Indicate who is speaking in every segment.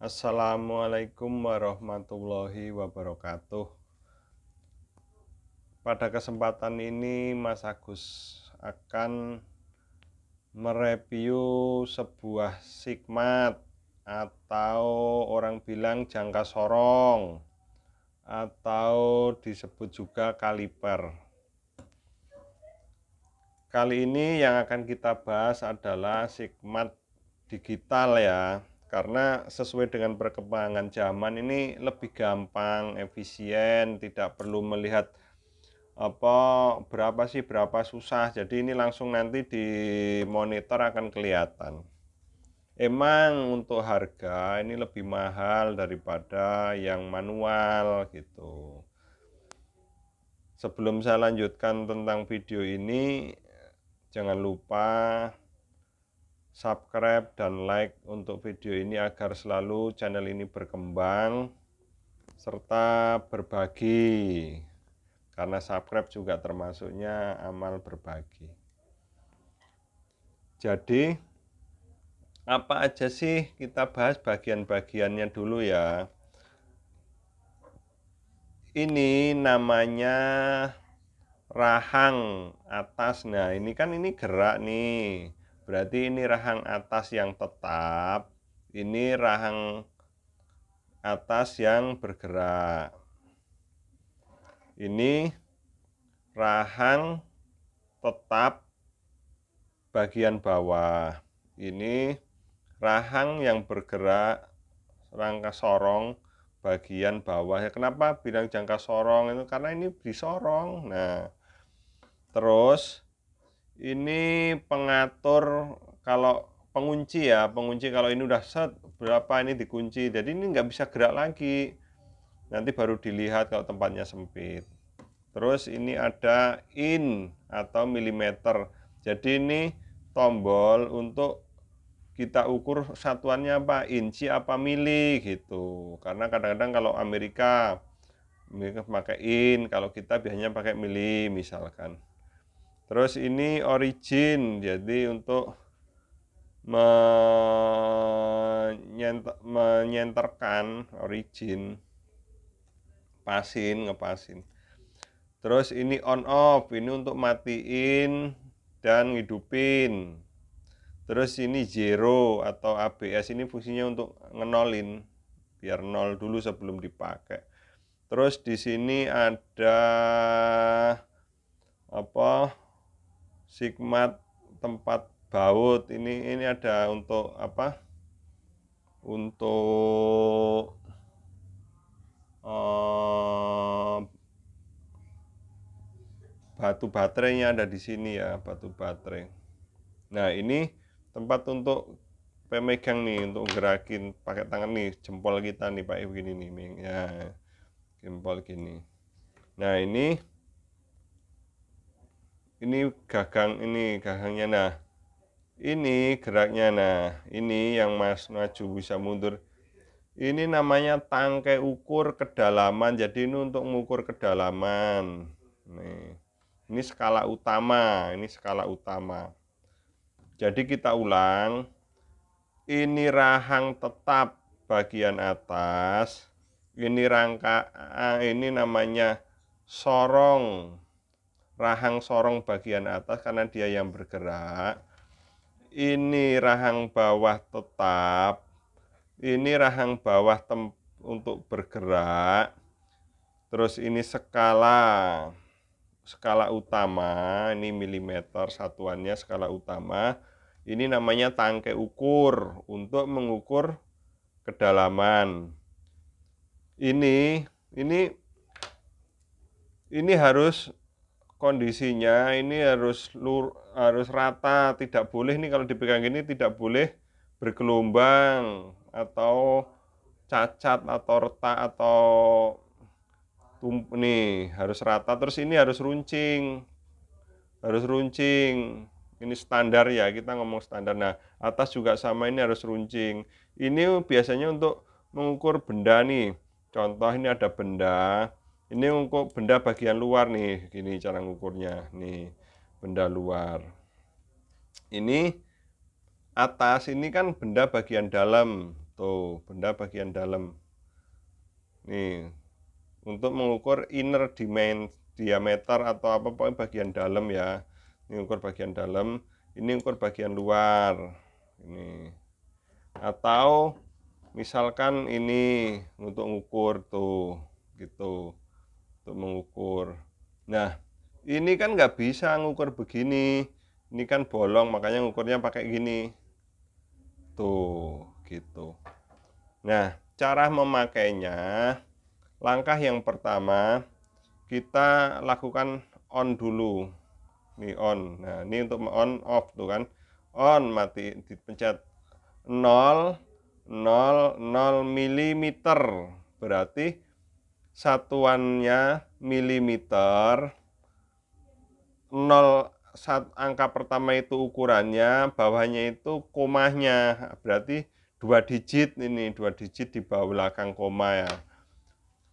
Speaker 1: Assalamualaikum warahmatullahi wabarakatuh. Pada kesempatan ini Mas Agus akan mereview sebuah sigmat atau orang bilang jangka sorong atau disebut juga kaliper. Kali ini yang akan kita bahas adalah sigmat digital ya karena sesuai dengan perkembangan zaman ini lebih gampang, efisien, tidak perlu melihat apa berapa sih berapa susah. Jadi ini langsung nanti di monitor akan kelihatan. Emang untuk harga ini lebih mahal daripada yang manual gitu. Sebelum saya lanjutkan tentang video ini, jangan lupa subscribe dan like untuk video ini agar selalu channel ini berkembang serta berbagi. Karena subscribe juga termasuknya amal berbagi. Jadi apa aja sih kita bahas bagian-bagiannya dulu ya? Ini namanya rahang atas. Nah ini kan ini gerak nih Berarti ini rahang atas yang tetap, ini rahang atas yang bergerak. Ini rahang tetap bagian bawah. Ini rahang yang bergerak rangka sorong bagian bawah. Ya, kenapa bilang jangka sorong itu karena ini disorong. Nah, terus ini pengatur kalau pengunci ya pengunci kalau ini udah set berapa ini dikunci. Jadi ini nggak bisa gerak lagi. Nanti baru dilihat kalau tempatnya sempit. Terus ini ada in atau milimeter. Jadi ini tombol untuk kita ukur satuannya apa inci apa mili gitu. Karena kadang-kadang kalau Amerika mereka pakai in kalau kita biasanya pakai mili misalkan Terus ini origin, jadi untuk menyenter, menyenterkan origin, pasin, ngepasin. Terus ini on off, ini untuk matiin dan ngidupin. Terus ini zero atau ABS ini fungsinya untuk ngenolin biar nol dulu sebelum dipakai. Terus di sini ada apa sigmat tempat baut. Ini ini ada untuk apa? Untuk uh, batu baterainya ada di sini ya batu baterai. Nah ini tempat untuk pemegang nih untuk gerakin pakai tangan nih jempol kita nih pakai begini nih ya jempol gini. Nah ini ini gagang ini gagangnya nah ini geraknya. Nah ini yang mas maju bisa mundur. Ini namanya tangkai ukur kedalaman. Jadi ini untuk mengukur kedalaman. Nih ini skala utama ini skala utama. Jadi kita ulang. Ini rahang tetap bagian atas. Ini rangka ah, ini namanya sorong rahang sorong bagian atas karena dia yang bergerak. Ini rahang bawah tetap. Ini rahang bawah tem untuk bergerak. Terus ini skala skala utama ini milimeter satuannya skala utama. Ini namanya tangkai ukur untuk mengukur kedalaman. Ini ini ini harus kondisinya ini harus lur, harus rata, tidak boleh nih kalau dipegang ini tidak boleh bergelombang atau cacat atau retak atau tump nih harus rata. Terus ini harus runcing harus runcing. Ini standar ya kita ngomong standar. Nah atas juga sama ini harus runcing. Ini biasanya untuk mengukur benda nih. Contoh ini ada benda ini untuk benda bagian luar nih gini cara ngukurnya. Nih benda luar. Ini atas ini kan benda bagian dalam. Tuh benda bagian dalam. Nih untuk mengukur inner diameter atau apa pokoknya bagian dalam ya. Ini ukur bagian dalam ini ukur bagian luar. Ini. Atau misalkan ini untuk mengukur tuh gitu untuk mengukur. Nah ini kan nggak bisa ngukur begini. Ini kan bolong makanya ngukurnya pakai gini. Tuh gitu. Nah cara memakainya langkah yang pertama kita lakukan on dulu. Ini on. Nah ini untuk on off tuh kan. On mati dipencet. 0 0 0 mm berarti satuannya milimeter. 0 saat angka pertama itu ukurannya bawahnya itu komanya. Berarti dua digit ini dua digit di bawah belakang koma ya.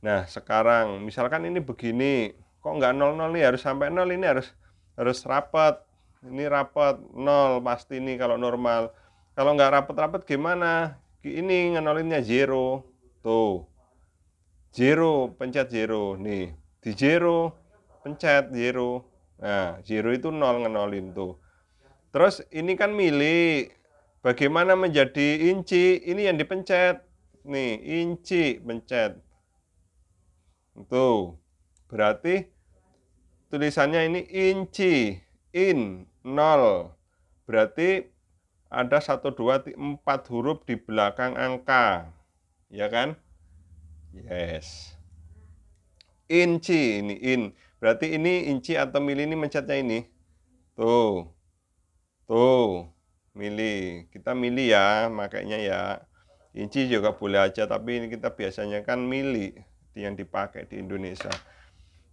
Speaker 1: Nah sekarang misalkan ini begini kok nggak 00 nih? Harus sampai 0 ini harus harus rapat ini rapat 0 pasti ini kalau normal. Kalau nggak rapat-rapat gimana? Ini ngenolinnya zero. Tuh zero pencet zero nih di zero pencet zero nah zero itu nol ngenolin tuh. Terus ini kan mili bagaimana menjadi inci? Ini yang dipencet. Nih inci pencet. Tuh berarti tulisannya ini inci. In nol. Berarti ada satu dua empat huruf di belakang angka. Ya kan Yes. Inci ini in. Berarti ini inci atau mili ini mencetnya ini. Tuh. Tuh. Mili. Kita mili ya, makanya ya. Inci juga boleh aja, tapi ini kita biasanya kan mili yang dipakai di Indonesia.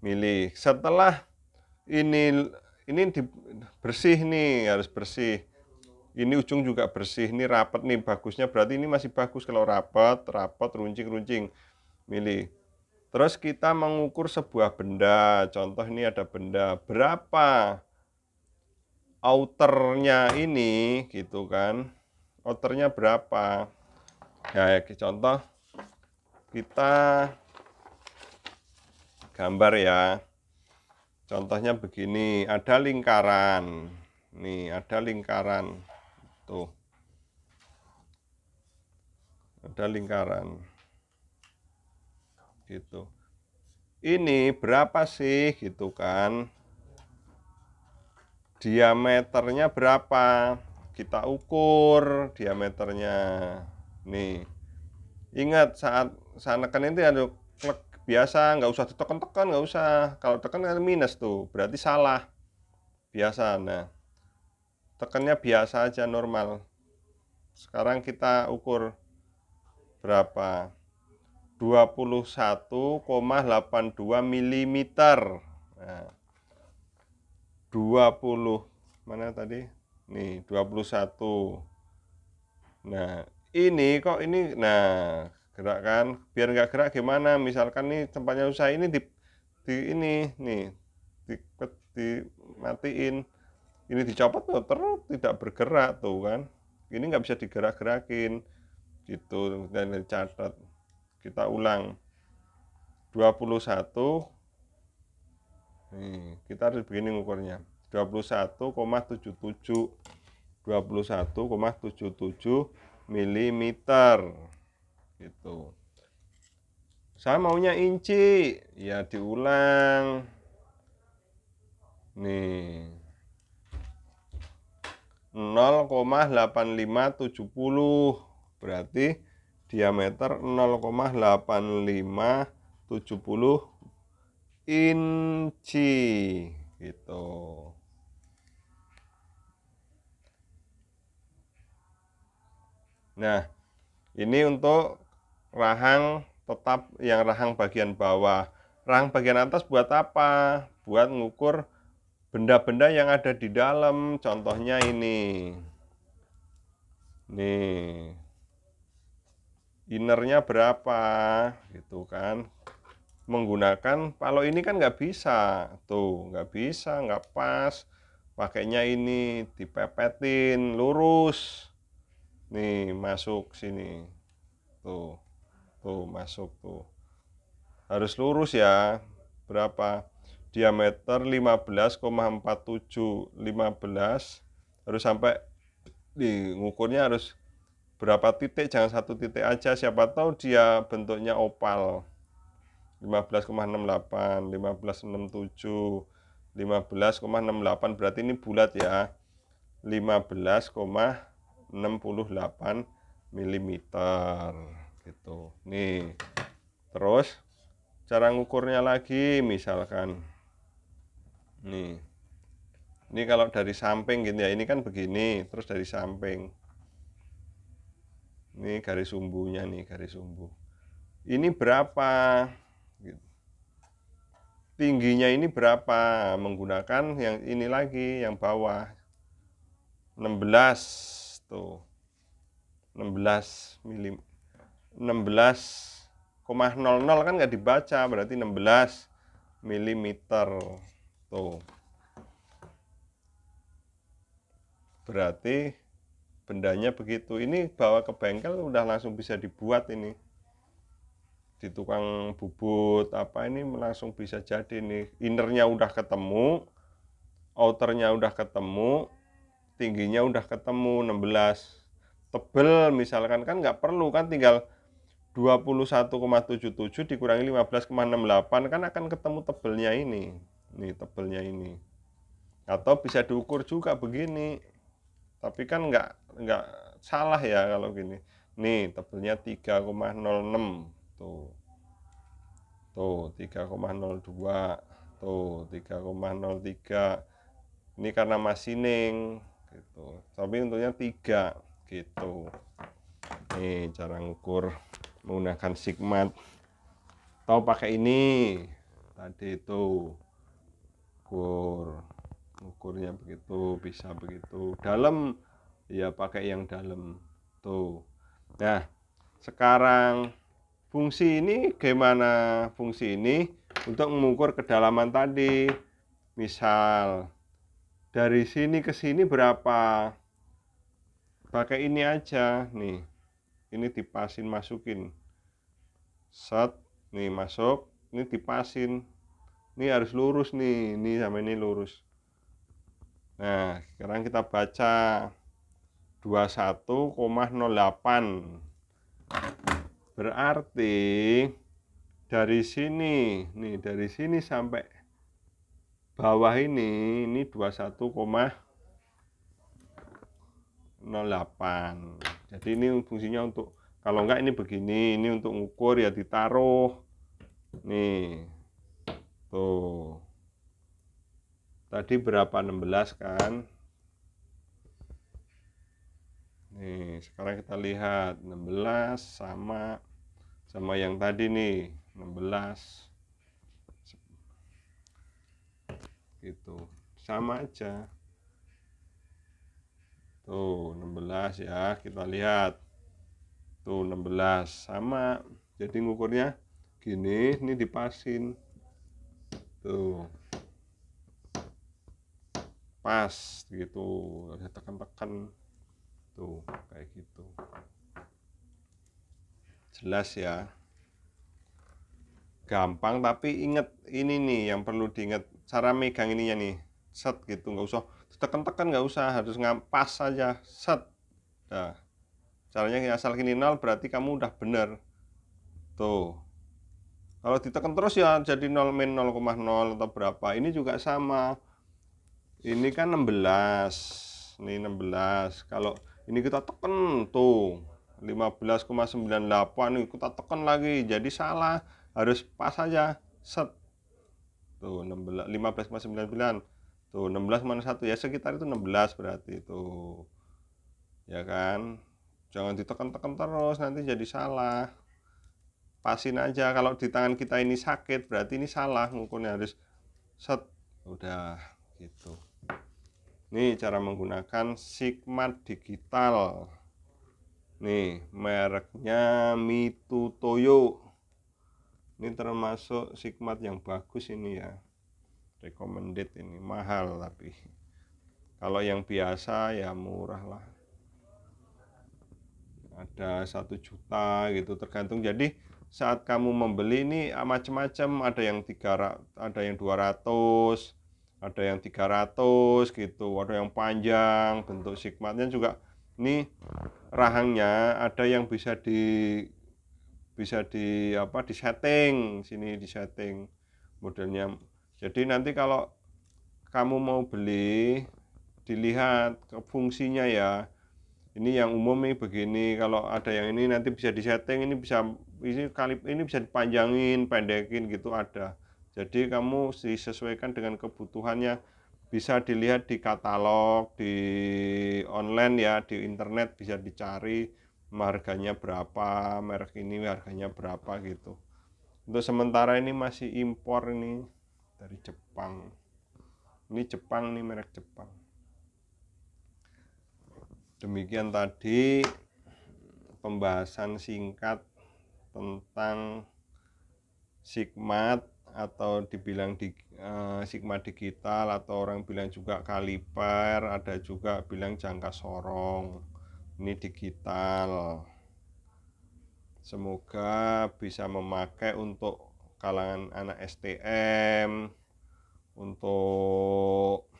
Speaker 1: Mili. Setelah ini ini di, bersih nih, harus bersih. Ini ujung juga bersih, ini rapat nih bagusnya. Berarti ini masih bagus kalau rapat, rapat, runcing-runcing milih. Terus kita mengukur sebuah benda, contoh ini ada benda, berapa outernya ini gitu kan, outernya berapa. Ya, contoh kita gambar ya. Contohnya begini, ada lingkaran. Nih, ada lingkaran. Tuh. Ada lingkaran gitu. Ini berapa sih gitu kan? Diameternya berapa? Kita ukur diameternya. Nih ingat saat saat neken itu ada klik biasa nggak usah ditekan-tekan nggak usah. Kalau tekan kan minus tuh berarti salah. Biasa nah. Tekannya biasa aja normal. Sekarang kita ukur berapa 21,82 mm. Nah, 20 mana tadi? Nih, 21. Nah, ini kok ini nah, gerak kan? Biar nggak gerak gimana? Misalkan nih tempatnya usaha ini di, di ini nih di, di matiin ini dicopot tuh terus tidak bergerak tuh kan ini nggak bisa digerak-gerakin gitu dan dicatat kita ulang. 21 nih kita harus begini ngukurnya. 21,77 21,77 mm gitu. Saya maunya inci. Ya diulang. Nih. 0,8570 berarti diameter 0,8570 inci gitu. Nah, ini untuk rahang tetap yang rahang bagian bawah. Rahang bagian atas buat apa? Buat ngukur benda-benda yang ada di dalam. Contohnya ini. Nih, innernya berapa gitu kan. Menggunakan kalau ini kan nggak bisa. Tuh nggak bisa nggak pas. Pakainya ini dipepetin lurus. Nih masuk sini. Tuh tuh masuk tuh. Harus lurus ya. Berapa? Diameter 15,47 15 harus sampai di ngukurnya harus berapa titik? Jangan satu titik aja. Siapa tahu dia bentuknya opal. 15,68 15,67 15,68 berarti ini bulat ya. 15,68 mm gitu. Nih. Terus cara ngukurnya lagi misalkan. Nih. Ini kalau dari samping gitu ya. Ini kan begini terus dari samping ini garis sumbunya nih garis sumbu. Ini berapa? Tingginya ini berapa? Menggunakan yang ini lagi yang bawah. 16 tuh. 16 milim 16,00 kan nggak dibaca berarti 16 milimeter tuh. Berarti bendanya begitu. Ini bawa ke bengkel udah langsung bisa dibuat ini. Di tukang bubut apa ini langsung bisa jadi nih. Innernya udah ketemu outernya udah ketemu tingginya udah ketemu 16 tebel misalkan kan nggak perlu kan tinggal 21,77 dikurangi 15,68 kan akan ketemu tebelnya ini. Nih tebelnya ini. Atau bisa diukur juga begini tapi kan nggak nggak salah ya kalau gini. Nih tebelnya 3,06 tuh. Tuh 3,02 tuh 3,03 ini karena masining gitu. Tapi untuknya 3 gitu. Nih cara ngukur menggunakan sigmat. Atau pakai ini. Tadi itu ukur ukurnya begitu bisa begitu. Dalam ya pakai yang dalam tuh. Nah sekarang fungsi ini gimana fungsi ini? Untuk mengukur kedalaman tadi. Misal dari sini ke sini berapa? Pakai ini aja nih. Ini dipasin masukin. Set nih masuk. Ini dipasin. Ini harus lurus nih. Ini sama ini lurus nah sekarang kita baca 21,08 Berarti dari sini, nih dari sini sampai bawah ini, ini 21,08. Jadi ini fungsinya untuk kalau enggak ini begini, ini untuk ngukur ya ditaruh. Nih. Tuh. Tadi berapa? 16 kan? Nih, sekarang kita lihat. 16 sama sama yang tadi nih. 16 gitu. Sama aja. Tuh 16 ya. Kita lihat. Tuh 16 sama. Jadi ngukurnya gini ini dipasin. Tuh pas gitu tekan-tekan tuh kayak gitu. Jelas ya. Gampang tapi inget ini nih yang perlu diingat. Cara megang ininya nih. Set gitu nggak usah tekan-tekan nggak usah. Harus ngampas saja set. Nah caranya asal gini nol berarti kamu udah bener. Tuh. Kalau ditekan terus ya jadi 0 min 0,0 atau berapa. Ini juga sama ini kan 16 ini 16 kalau ini kita tekan tuh. 15,98 ini kita tekan lagi. Jadi salah. Harus pas saja set. Tuh 16 15,99 tuh 16 mana satu. Ya sekitar itu 16 berarti itu ya kan? Jangan ditekan-tekan terus nanti jadi salah. Pasin aja. Kalau di tangan kita ini sakit berarti ini salah ngukurnya. Harus set. Udah gitu ini cara menggunakan Sigma Digital. Nih, mereknya Mitu Toyo. Ini termasuk Sigma yang bagus ini ya. Recommended ini, mahal tapi. Kalau yang biasa ya murah lah. ada satu juta gitu tergantung jadi saat kamu membeli ini ah, macam-macam ada yang tiga ada yang 200 ada yang 300 gitu ada yang panjang bentuk sigmatnya juga. Ini rahangnya ada yang bisa di bisa di apa di setting sini di setting modelnya. Jadi nanti kalau kamu mau beli dilihat fungsinya ya. Ini yang umum nih begini. Kalau ada yang ini nanti bisa disetting ini bisa ini kali ini bisa dipanjangin pendekin gitu ada jadi kamu disesuaikan dengan kebutuhannya bisa dilihat di katalog di online ya di internet bisa dicari harganya berapa merek ini harganya berapa gitu. Untuk sementara ini masih impor ini dari Jepang. Ini Jepang nih merek Jepang. Demikian tadi pembahasan singkat tentang sigmat atau dibilang di uh, sigma digital atau orang bilang juga kaliper ada juga bilang jangka sorong. Ini digital. Semoga bisa memakai untuk kalangan anak STM untuk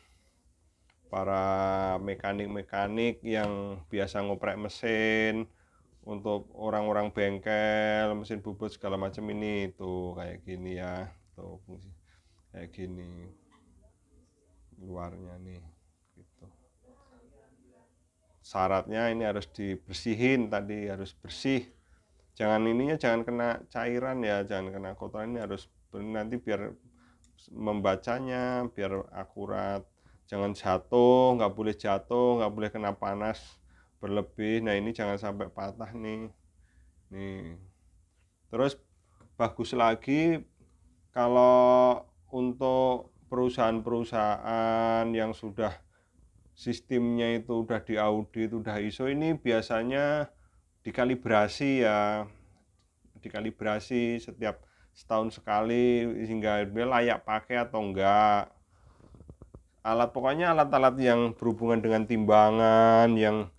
Speaker 1: para mekanik-mekanik yang biasa ngoprek mesin untuk orang-orang bengkel mesin bubut segala macam ini tuh kayak gini ya tuh fungsi kayak gini luarnya nih syaratnya ini harus dibersihin tadi harus bersih. Jangan ininya jangan kena cairan ya jangan kena kotoran ini harus nanti biar membacanya biar akurat. Jangan jatuh nggak boleh jatuh nggak boleh kena panas berlebih. Nah ini jangan sampai patah nih. Nih. Terus bagus lagi kalau untuk perusahaan-perusahaan yang sudah sistemnya itu udah diaudit, udah ISO ini biasanya dikalibrasi ya, dikalibrasi setiap setahun sekali sehingga layak pakai atau enggak. Alat pokoknya alat-alat yang berhubungan dengan timbangan, yang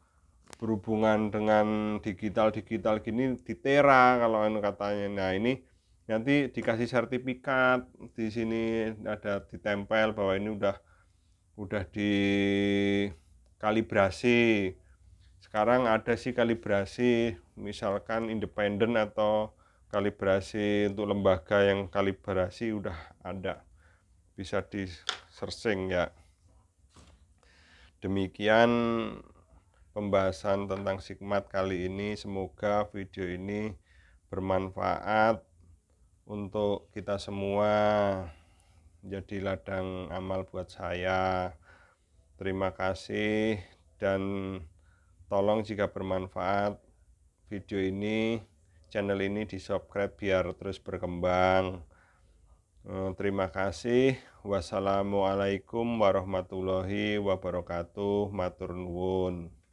Speaker 1: berhubungan dengan digital-digital gini ditera kalau anu katanya. Nah, ini nanti dikasih sertifikat di sini ada ditempel bahwa ini udah udah dikalibrasi. Sekarang ada sih kalibrasi misalkan independen atau kalibrasi untuk lembaga yang kalibrasi udah ada. Bisa di searching ya. Demikian pembahasan tentang sigmat kali ini. Semoga video ini bermanfaat untuk kita semua jadi ladang amal buat saya. Terima kasih dan tolong jika bermanfaat video ini, channel ini di subscribe biar terus berkembang. Eh, terima kasih. Wassalamualaikum warahmatullahi wabarakatuh. Matur nuwun.